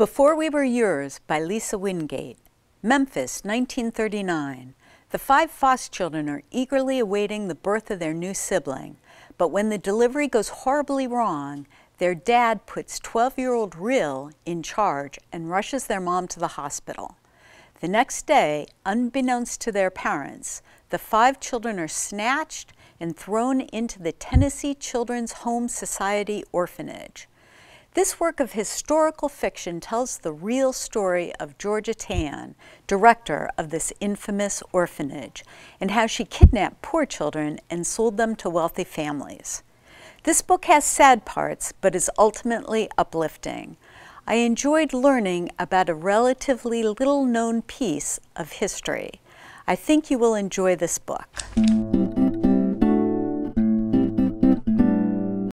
Before We Were Yours by Lisa Wingate. Memphis, 1939. The five Foss children are eagerly awaiting the birth of their new sibling, but when the delivery goes horribly wrong, their dad puts 12 year old Rill in charge and rushes their mom to the hospital. The next day, unbeknownst to their parents, the five children are snatched and thrown into the Tennessee Children's Home Society orphanage. This work of historical fiction tells the real story of Georgia Tann, director of this infamous orphanage, and how she kidnapped poor children and sold them to wealthy families. This book has sad parts, but is ultimately uplifting. I enjoyed learning about a relatively little known piece of history. I think you will enjoy this book.